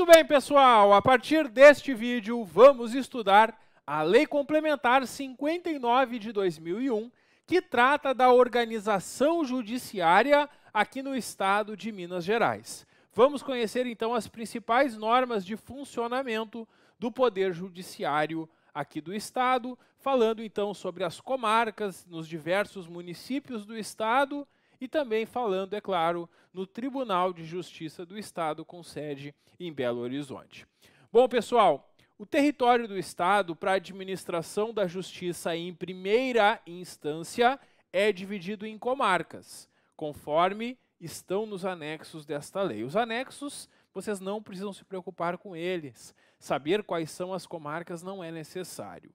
Muito bem, pessoal, a partir deste vídeo vamos estudar a Lei Complementar 59 de 2001, que trata da organização judiciária aqui no estado de Minas Gerais. Vamos conhecer então as principais normas de funcionamento do Poder Judiciário aqui do estado, falando então sobre as comarcas nos diversos municípios do estado e também falando, é claro, no Tribunal de Justiça do Estado com sede em Belo Horizonte. Bom, pessoal, o território do Estado para a administração da justiça em primeira instância é dividido em comarcas, conforme estão nos anexos desta lei. Os anexos, vocês não precisam se preocupar com eles. Saber quais são as comarcas não é necessário.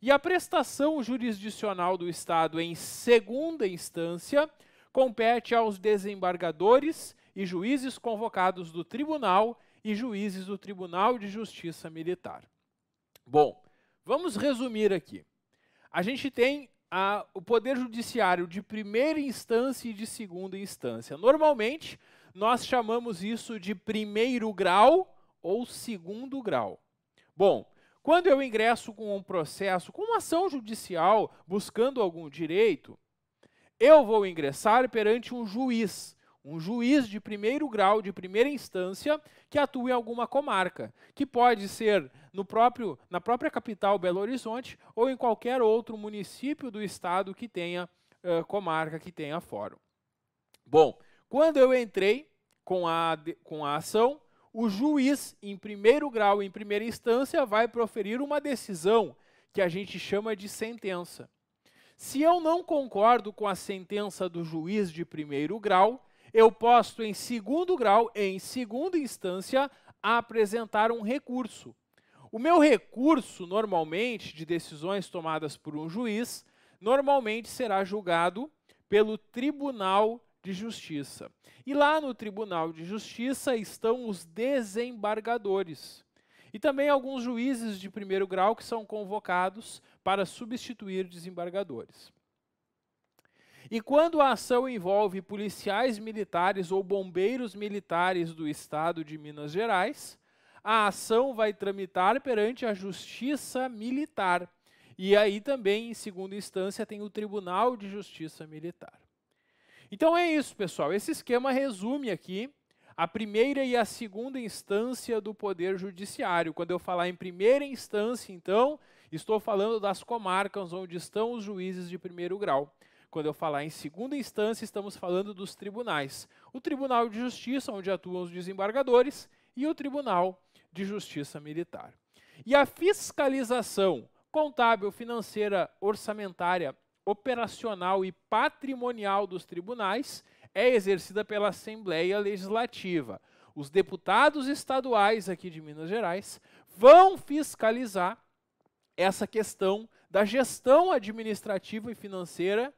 E a prestação jurisdicional do Estado em segunda instância compete aos desembargadores e juízes convocados do tribunal e juízes do Tribunal de Justiça Militar. Bom, vamos resumir aqui. A gente tem a, o Poder Judiciário de primeira instância e de segunda instância. Normalmente, nós chamamos isso de primeiro grau ou segundo grau. Bom, quando eu ingresso com um processo, com uma ação judicial buscando algum direito, eu vou ingressar perante um juiz, um juiz de primeiro grau, de primeira instância, que atua em alguma comarca, que pode ser no próprio, na própria capital Belo Horizonte ou em qualquer outro município do estado que tenha uh, comarca, que tenha fórum. Bom, quando eu entrei com a, com a ação, o juiz, em primeiro grau, em primeira instância, vai proferir uma decisão que a gente chama de sentença. Se eu não concordo com a sentença do juiz de primeiro grau, eu posso, em segundo grau, em segunda instância, apresentar um recurso. O meu recurso, normalmente, de decisões tomadas por um juiz, normalmente será julgado pelo Tribunal de Justiça. E lá no Tribunal de Justiça estão os desembargadores. E também alguns juízes de primeiro grau que são convocados para substituir desembargadores. E quando a ação envolve policiais militares ou bombeiros militares do estado de Minas Gerais, a ação vai tramitar perante a Justiça Militar. E aí também, em segunda instância, tem o Tribunal de Justiça Militar. Então é isso, pessoal. Esse esquema resume aqui a primeira e a segunda instância do Poder Judiciário. Quando eu falar em primeira instância, então, estou falando das comarcas onde estão os juízes de primeiro grau. Quando eu falar em segunda instância, estamos falando dos tribunais. O Tribunal de Justiça, onde atuam os desembargadores, e o Tribunal de Justiça Militar. E a fiscalização contábil, financeira, orçamentária, operacional e patrimonial dos tribunais é exercida pela Assembleia Legislativa. Os deputados estaduais aqui de Minas Gerais vão fiscalizar essa questão da gestão administrativa e financeira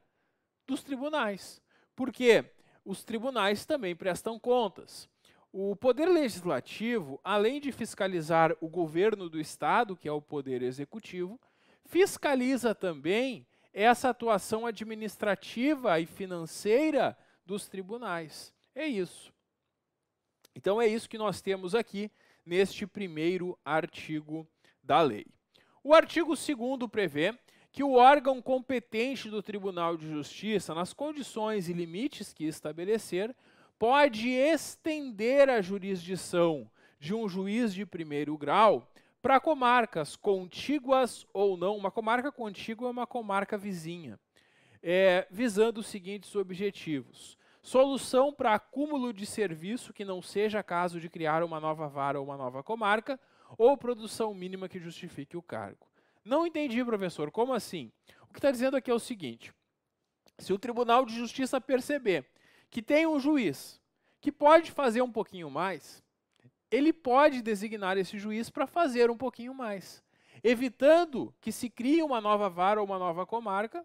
dos tribunais. Porque os tribunais também prestam contas. O Poder Legislativo, além de fiscalizar o governo do Estado, que é o Poder Executivo, fiscaliza também essa atuação administrativa e financeira dos tribunais. É isso. Então é isso que nós temos aqui neste primeiro artigo da lei. O artigo 2 prevê que o órgão competente do Tribunal de Justiça, nas condições e limites que estabelecer, pode estender a jurisdição de um juiz de primeiro grau para comarcas contíguas ou não. Uma comarca contígua é uma comarca vizinha, é, visando os seguintes objetivos: Solução para acúmulo de serviço que não seja caso de criar uma nova vara ou uma nova comarca, ou produção mínima que justifique o cargo. Não entendi, professor. Como assim? O que está dizendo aqui é o seguinte: se o Tribunal de Justiça perceber que tem um juiz que pode fazer um pouquinho mais, ele pode designar esse juiz para fazer um pouquinho mais, evitando que se crie uma nova vara ou uma nova comarca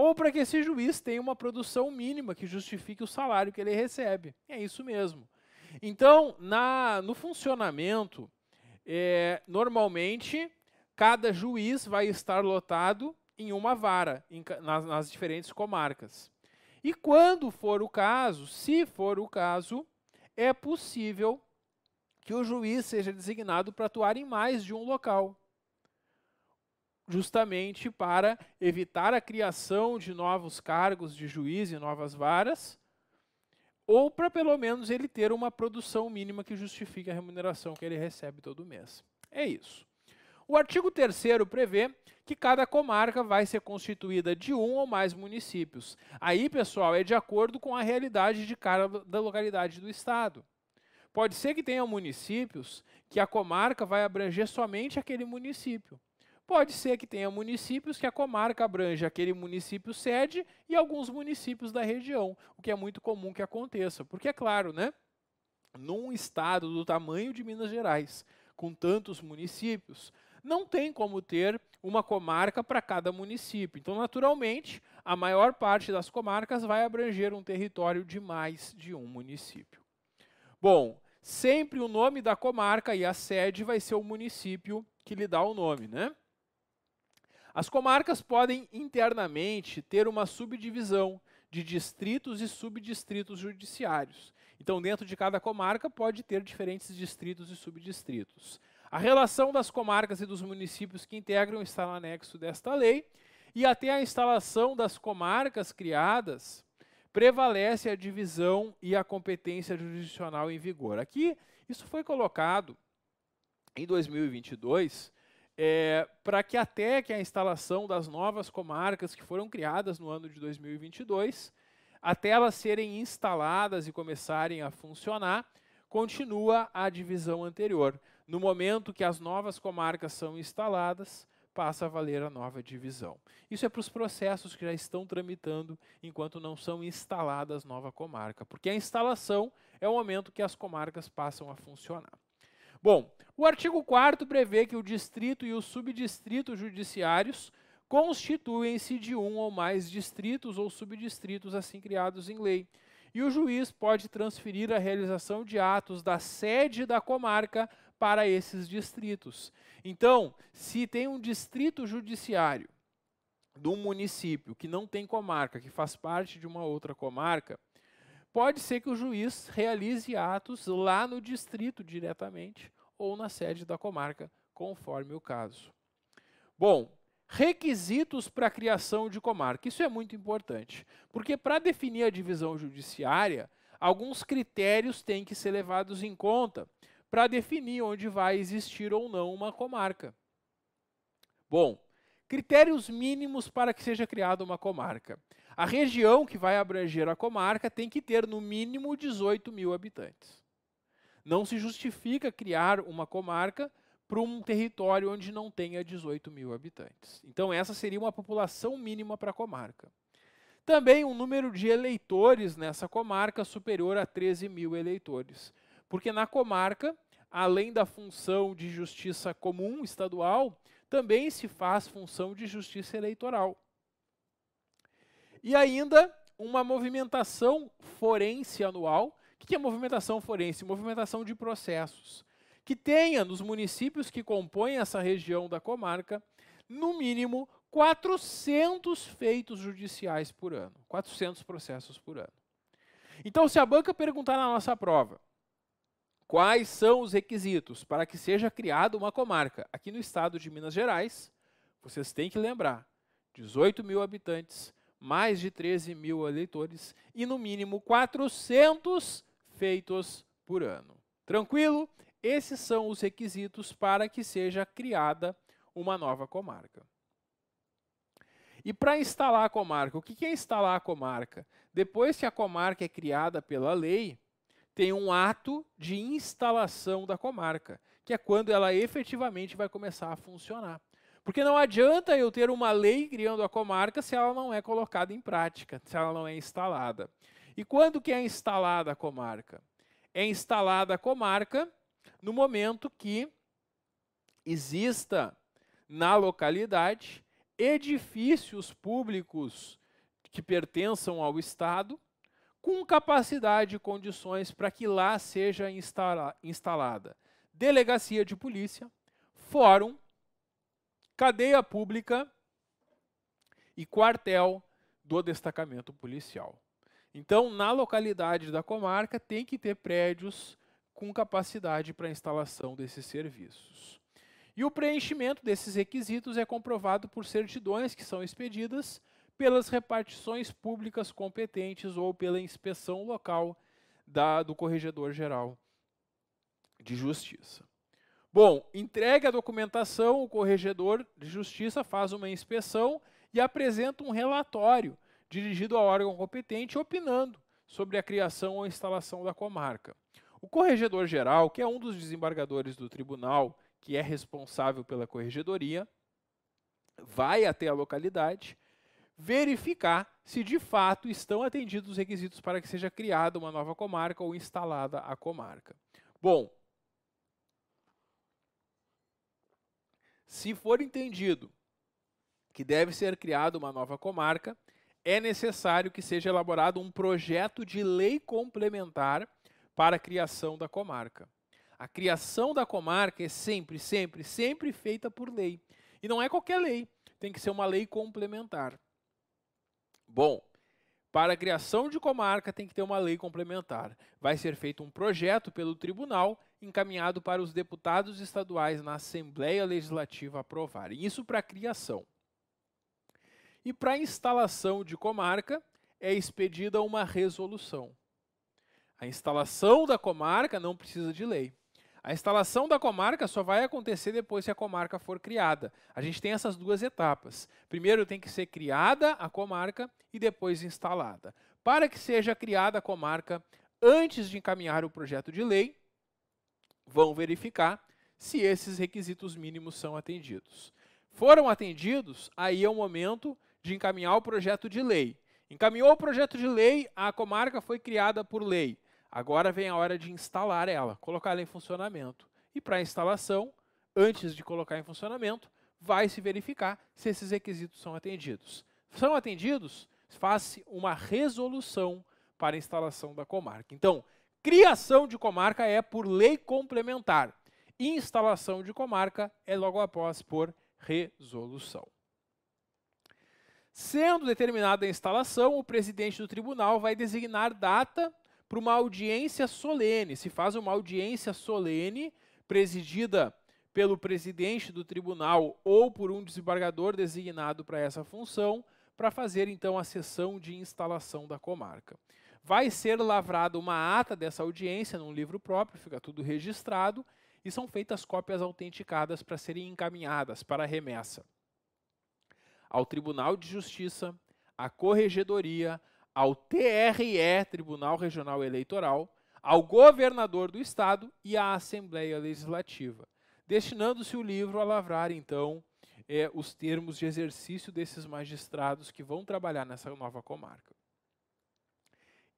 ou para que esse juiz tenha uma produção mínima que justifique o salário que ele recebe. É isso mesmo. Então, na, no funcionamento, é, normalmente, cada juiz vai estar lotado em uma vara, em, nas, nas diferentes comarcas. E quando for o caso, se for o caso, é possível que o juiz seja designado para atuar em mais de um local, justamente para evitar a criação de novos cargos de juiz e novas varas, ou para pelo menos ele ter uma produção mínima que justifique a remuneração que ele recebe todo mês. É isso. O artigo 3 prevê que cada comarca vai ser constituída de um ou mais municípios. Aí, pessoal, é de acordo com a realidade de cada da localidade do estado. Pode ser que tenha municípios que a comarca vai abranger somente aquele município. Pode ser que tenha municípios que a comarca abrange aquele município sede e alguns municípios da região, o que é muito comum que aconteça. Porque, é claro, né, num estado do tamanho de Minas Gerais, com tantos municípios, não tem como ter uma comarca para cada município. Então, naturalmente, a maior parte das comarcas vai abranger um território de mais de um município. Bom, sempre o nome da comarca e a sede vai ser o município que lhe dá o nome, né? As comarcas podem internamente ter uma subdivisão de distritos e subdistritos judiciários. Então, dentro de cada comarca pode ter diferentes distritos e subdistritos. A relação das comarcas e dos municípios que integram está no anexo desta lei, e até a instalação das comarcas criadas, prevalece a divisão e a competência jurisdicional em vigor. Aqui, isso foi colocado em 2022 é, para que até que a instalação das novas comarcas que foram criadas no ano de 2022, até elas serem instaladas e começarem a funcionar, continua a divisão anterior. No momento que as novas comarcas são instaladas, passa a valer a nova divisão. Isso é para os processos que já estão tramitando enquanto não são instaladas nova comarca, porque a instalação é o momento que as comarcas passam a funcionar. Bom, o artigo 4 prevê que o distrito e os subdistritos judiciários constituem-se de um ou mais distritos ou subdistritos assim criados em lei. E o juiz pode transferir a realização de atos da sede da comarca para esses distritos. Então, se tem um distrito judiciário de um município que não tem comarca, que faz parte de uma outra comarca, Pode ser que o juiz realize atos lá no distrito diretamente ou na sede da comarca, conforme o caso. Bom, requisitos para a criação de comarca. Isso é muito importante, porque para definir a divisão judiciária, alguns critérios têm que ser levados em conta para definir onde vai existir ou não uma comarca. Bom, critérios mínimos para que seja criada uma comarca. A região que vai abranger a comarca tem que ter no mínimo 18 mil habitantes. Não se justifica criar uma comarca para um território onde não tenha 18 mil habitantes. Então, essa seria uma população mínima para a comarca. Também um número de eleitores nessa comarca superior a 13 mil eleitores. Porque na comarca, além da função de justiça comum estadual, também se faz função de justiça eleitoral. E ainda uma movimentação forense anual. O que é movimentação forense? Movimentação de processos. Que tenha nos municípios que compõem essa região da comarca, no mínimo 400 feitos judiciais por ano. 400 processos por ano. Então, se a banca perguntar na nossa prova quais são os requisitos para que seja criada uma comarca aqui no estado de Minas Gerais, vocês têm que lembrar: 18 mil habitantes, mais de 13 mil eleitores e, no mínimo, 400 feitos por ano. Tranquilo? Esses são os requisitos para que seja criada uma nova comarca. E para instalar a comarca, o que é instalar a comarca? Depois que a comarca é criada pela lei, tem um ato de instalação da comarca, que é quando ela efetivamente vai começar a funcionar. Porque não adianta eu ter uma lei criando a comarca se ela não é colocada em prática, se ela não é instalada. E quando que é instalada a comarca? É instalada a comarca no momento que exista na localidade edifícios públicos que pertençam ao Estado com capacidade e condições para que lá seja instala instalada delegacia de polícia, fórum cadeia pública e quartel do destacamento policial. Então, na localidade da comarca, tem que ter prédios com capacidade para instalação desses serviços. E o preenchimento desses requisitos é comprovado por certidões que são expedidas pelas repartições públicas competentes ou pela inspeção local da, do Corregedor Geral de Justiça. Bom, entregue a documentação, o Corregedor de Justiça faz uma inspeção e apresenta um relatório dirigido ao órgão competente opinando sobre a criação ou instalação da comarca. O corregedor geral, que é um dos desembargadores do tribunal, que é responsável pela corregedoria, vai até a localidade verificar se de fato estão atendidos os requisitos para que seja criada uma nova comarca ou instalada a comarca. Bom, se for entendido que deve ser criada uma nova comarca, é necessário que seja elaborado um projeto de lei complementar para a criação da comarca. A criação da comarca é sempre, sempre, sempre feita por lei. E não é qualquer lei, tem que ser uma lei complementar. Bom, para a criação de comarca tem que ter uma lei complementar. Vai ser feito um projeto pelo tribunal encaminhado para os deputados estaduais na Assembleia Legislativa aprovarem. Isso para criação. E para instalação de comarca é expedida uma resolução. A instalação da comarca não precisa de lei. A instalação da comarca só vai acontecer depois que a comarca for criada. A gente tem essas duas etapas. Primeiro tem que ser criada a comarca e depois instalada. Para que seja criada a comarca, antes de encaminhar o projeto de lei, vão verificar se esses requisitos mínimos são atendidos. Foram atendidos, aí é o momento de encaminhar o projeto de lei. Encaminhou o projeto de lei, a comarca foi criada por lei. Agora vem a hora de instalar ela, colocar ela em funcionamento. E para a instalação, antes de colocar em funcionamento, vai se verificar se esses requisitos são atendidos. São atendidos? Faz-se uma resolução para a instalação da comarca. Então, criação de comarca é por lei complementar. Instalação de comarca é logo após por resolução. Sendo determinada a instalação, o presidente do tribunal vai designar data para uma audiência solene. Se faz uma audiência solene presidida pelo presidente do tribunal ou por um desembargador designado para essa função, para fazer então a sessão de instalação da comarca. Vai ser lavrada uma ata dessa audiência num livro próprio, fica tudo registrado, e são feitas cópias autenticadas para serem encaminhadas para remessa ao Tribunal de Justiça, à Corregedoria, ao TRE, Tribunal Regional Eleitoral, ao governador do estado e à Assembleia Legislativa, destinando-se o livro a lavrar, então, é, os termos de exercício desses magistrados que vão trabalhar nessa nova comarca.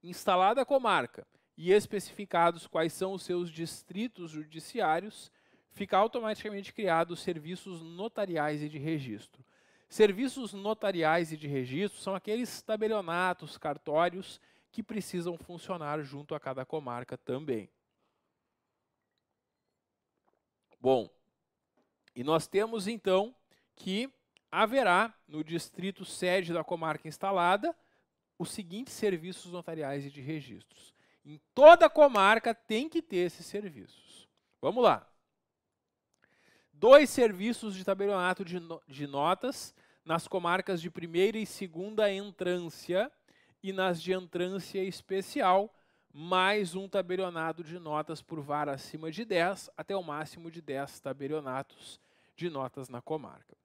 Instalada a comarca e especificados quais são os seus distritos judiciários, fica automaticamente criado os serviços notariais e de registro, Serviços notariais e de registro são aqueles tabelionatos, cartórios que precisam funcionar junto a cada comarca também. Bom, e nós temos então que haverá no distrito sede da comarca instalada os seguintes serviços notariais e de registros. Em toda comarca tem que ter esses serviços. Vamos lá. Dois serviços de tabelionato de, no de notas nas comarcas de primeira e segunda entrância e nas de entrância especial, mais um tabelionado de notas por vara acima de 10, até o máximo de 10 tabelionatos de notas na comarca.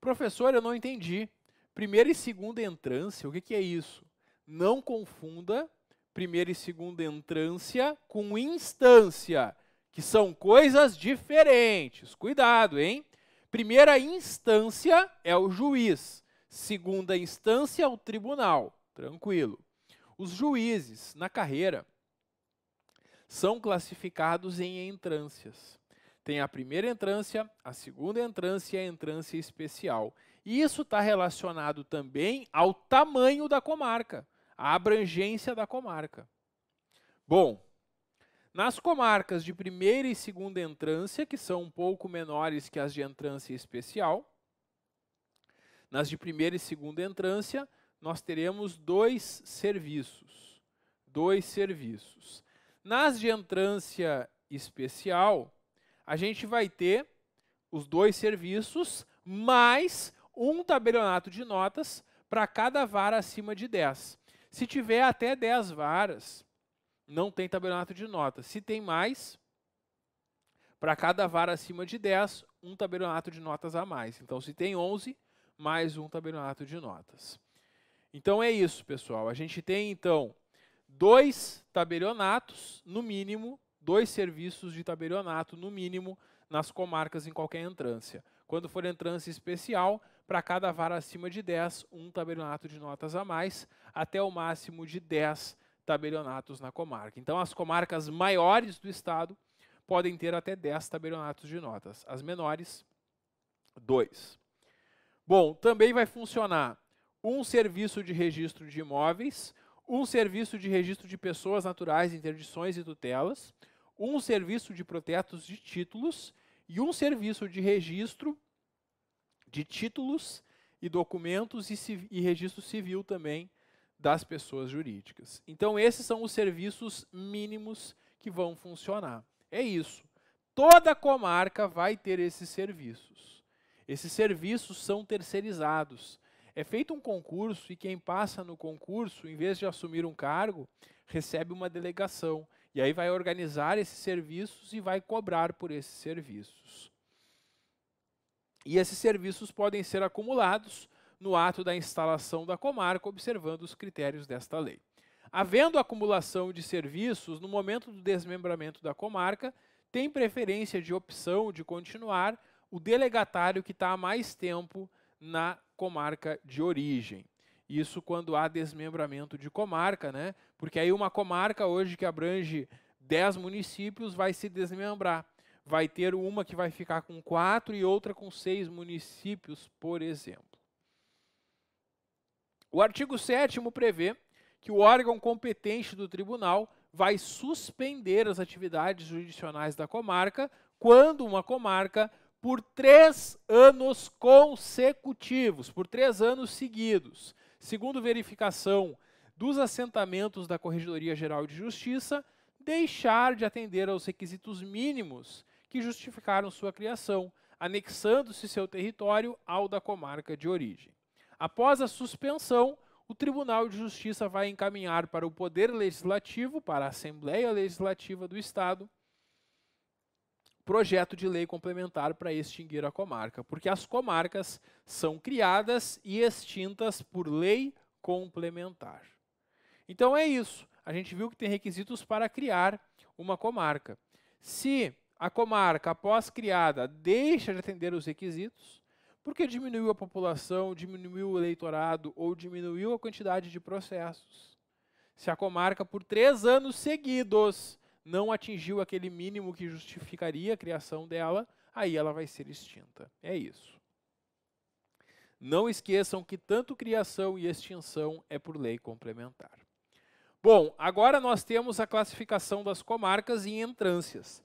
Professor, eu não entendi. Primeira e segunda entrância, o que, que é isso? Não confunda primeira e segunda entrância com instância, que são coisas diferentes. Cuidado, hein? Primeira instância é o juiz, segunda instância é o tribunal. Tranquilo. Os juízes na carreira são classificados em entrâncias. Tem a primeira entrância, a segunda entrância e a entrância especial. Isso está relacionado também ao tamanho da comarca, à abrangência da comarca. Bom, nas comarcas de primeira e segunda entrância, que são um pouco menores que as de entrância especial, nas de primeira e segunda entrância, nós teremos dois serviços. Dois serviços. Nas de entrância especial, a gente vai ter os dois serviços mais um tabelionato de notas para cada vara acima de 10. Se tiver até 10 varas, não tem tabelionato de notas. Se tem mais, para cada vara acima de 10, um tabelionato de notas a mais. Então, se tem 11, mais um tabelionato de notas. Então, é isso, pessoal. A gente tem, então, dois tabelionatos, no mínimo, dois serviços de tabelionato, no mínimo, nas comarcas em qualquer entrância. Quando for entrância especial, para cada vara acima de 10, um tabelionato de notas a mais, até o máximo de 10 tabelionatos na comarca. Então, as comarcas maiores do estado podem ter até 10 tabelionatos de notas. As menores, 2. Bom, também vai funcionar um serviço de registro de imóveis, um serviço de registro de pessoas naturais, interdições e tutelas, um serviço de protetos de títulos e um serviço de registro de títulos e documentos e, e registro civil também das pessoas jurídicas. Então, esses são os serviços mínimos que vão funcionar. É isso. Toda comarca vai ter esses serviços. Esses serviços são terceirizados. É feito um concurso e quem passa no concurso, em vez de assumir um cargo, recebe uma delegação. E aí vai organizar esses serviços e vai cobrar por esses serviços. E esses serviços podem ser acumulados no ato da instalação da comarca, observando os critérios desta lei. Havendo acumulação de serviços, no momento do desmembramento da comarca, tem preferência de opção de continuar o delegatário que está há mais tempo na comarca de origem. Isso quando há desmembramento de comarca, né? Porque aí uma comarca hoje que abrange 10 municípios vai se desmembrar. Vai ter uma que vai ficar com quatro e outra com seis municípios, por exemplo. O artigo 7 prevê que o órgão competente do tribunal vai suspender as atividades jurisdicionais da comarca quando uma comarca, por três anos consecutivos, por três anos seguidos, segundo verificação dos assentamentos da Corregedoria Geral de Justiça, deixar de atender aos requisitos mínimos que justificaram sua criação, anexando-se seu território ao da comarca de origem. Após a suspensão, o Tribunal de Justiça vai encaminhar para o Poder Legislativo, para a Assembleia Legislativa do Estado, projeto de lei complementar para extinguir a comarca, porque as comarcas são criadas e extintas por lei complementar. Então é isso. A gente viu que tem requisitos para criar uma comarca. Se a comarca, após criada, deixa de atender os requisitos, porque diminuiu a população, diminuiu o eleitorado ou diminuiu a quantidade de processos. Se a comarca, por três anos seguidos, não atingiu aquele mínimo que justificaria a criação dela, aí ela vai ser extinta. É isso. Não esqueçam que tanto criação e extinção é por lei complementar. Bom, agora nós temos a classificação das comarcas em entrâncias.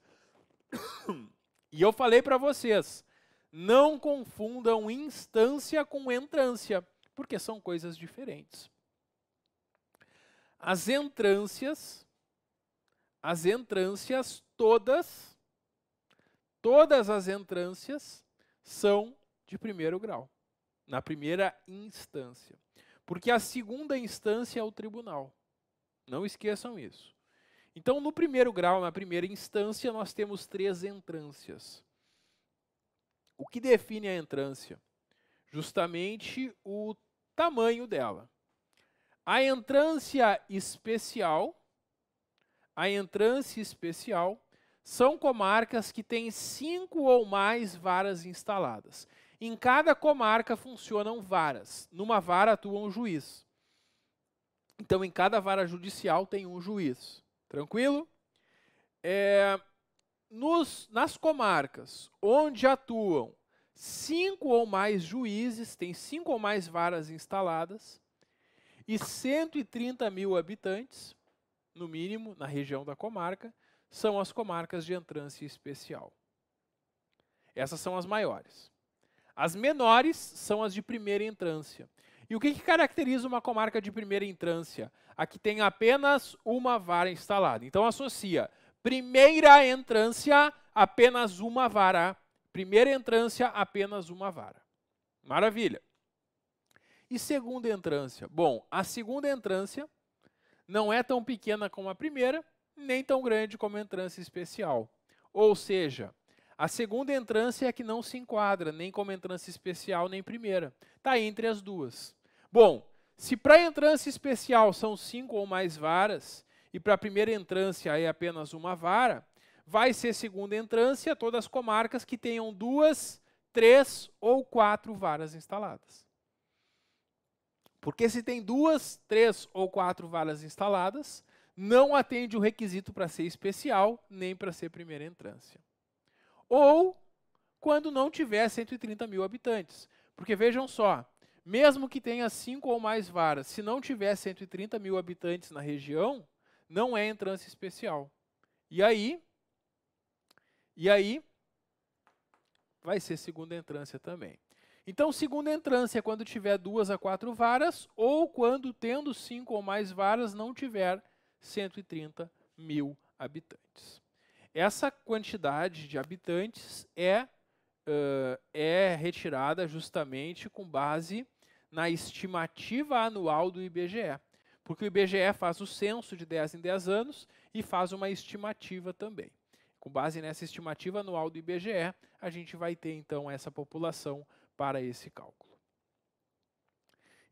E eu falei para vocês, não confundam instância com entrância, porque são coisas diferentes. As entrâncias as entrâncias todas, todas as entrâncias são de primeiro grau, na primeira instância. Porque a segunda instância é o tribunal. Não esqueçam isso. Então, no primeiro grau, na primeira instância, nós temos três entrâncias. O que define a entrância? Justamente o tamanho dela. A entrância especial a entrância especial são comarcas que têm cinco ou mais varas instaladas. Em cada comarca funcionam varas. Numa vara atua um juiz. Então, em cada vara judicial tem um juiz. Tranquilo? É, nos, nas comarcas onde atuam cinco ou mais juízes, tem cinco ou mais varas instaladas, e 130 mil habitantes, no mínimo, na região da comarca, são as comarcas de entrância especial. Essas são as maiores. As menores são as de primeira entrância. E o que, que caracteriza uma comarca de primeira entrância? Aqui tem apenas uma vara instalada. Então associa primeira entrância, apenas uma vara. Primeira entrância, apenas uma vara. Maravilha. E segunda entrância? Bom, a segunda entrância não é tão pequena como a primeira, nem tão grande como a entrância especial. Ou seja, a segunda entrância é que não se enquadra nem como entrância especial nem primeira. Está entre as duas. Bom, se para a entrância especial são cinco ou mais varas e para a primeira entrância é apenas uma vara, vai ser segunda entrância todas as comarcas que tenham duas, três ou quatro varas instaladas. Porque se tem duas, três ou quatro varas instaladas, não atende o requisito para ser especial nem para ser primeira entrância ou quando não tiver 130 mil habitantes. Porque vejam só, mesmo que tenha cinco ou mais varas, se não tiver 130 mil habitantes na região, não é entrância especial. E aí, e aí, vai ser segunda entrância também. Então, segunda entrância é quando tiver duas a quatro varas, ou quando, tendo cinco ou mais varas, não tiver 130 mil habitantes. Essa quantidade de habitantes é, uh, é retirada justamente com base na estimativa anual do IBGE. Porque o IBGE faz o censo de 10 em 10 anos e faz uma estimativa também. Com base nessa estimativa anual do IBGE, a gente vai ter então essa população para esse cálculo.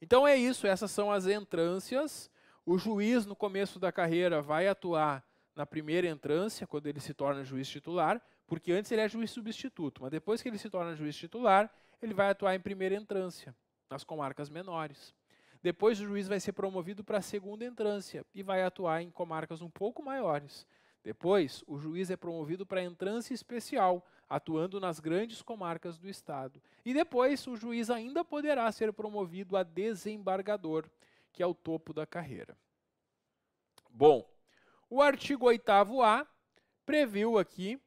Então é isso, essas são as entrâncias. O juiz, no começo da carreira, vai atuar na primeira entrância, quando ele se torna juiz titular, porque antes ele é juiz substituto, mas depois que ele se torna juiz titular, ele vai atuar em primeira entrância, nas comarcas menores. Depois o juiz vai ser promovido para a segunda entrância e vai atuar em comarcas um pouco maiores. Depois, o juiz é promovido para a entrância especial, atuando nas grandes comarcas do estado. E depois, o juiz ainda poderá ser promovido a desembargador, que é o topo da carreira. Bom, o artigo 8º-A previu aqui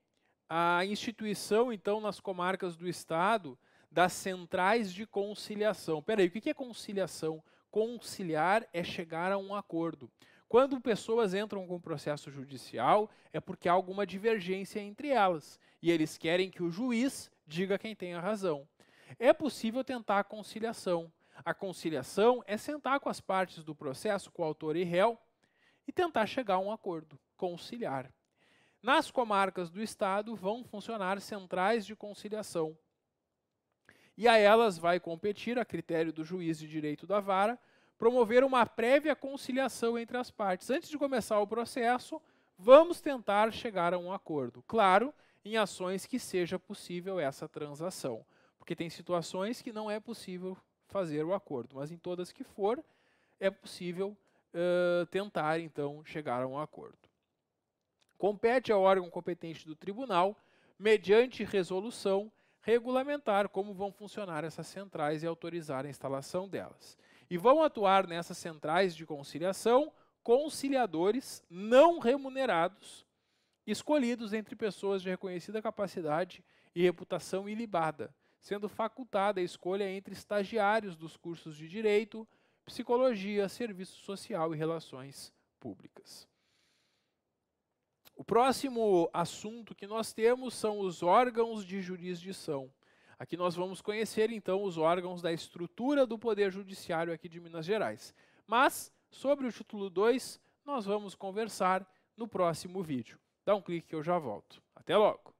a instituição, então, nas comarcas do Estado, das centrais de conciliação. Peraí, o que é conciliação? Conciliar é chegar a um acordo. Quando pessoas entram com processo judicial, é porque há alguma divergência entre elas e eles querem que o juiz diga quem tem a razão. É possível tentar a conciliação. A conciliação é sentar com as partes do processo, com o autor e réu, e tentar chegar a um acordo, conciliar. Nas comarcas do Estado vão funcionar centrais de conciliação. E a elas vai competir, a critério do juiz de direito da vara, promover uma prévia conciliação entre as partes. Antes de começar o processo, vamos tentar chegar a um acordo. Claro, em ações que seja possível essa transação. Porque tem situações que não é possível fazer o acordo, mas em todas que for, é possível uh, tentar, então, chegar a um acordo. Compete ao órgão competente do tribunal, mediante resolução, regulamentar como vão funcionar essas centrais e autorizar a instalação delas. E vão atuar nessas centrais de conciliação conciliadores não remunerados, escolhidos entre pessoas de reconhecida capacidade e reputação ilibada, sendo facultada a escolha entre estagiários dos cursos de direito, psicologia, serviço social e relações públicas. O próximo assunto que nós temos são os órgãos de jurisdição. Aqui nós vamos conhecer então os órgãos da estrutura do Poder Judiciário aqui de Minas Gerais. Mas sobre o título 2 nós vamos conversar no próximo vídeo. Dá um clique que eu já volto. Até logo!